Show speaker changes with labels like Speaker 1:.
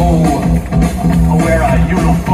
Speaker 1: Oh, where are you?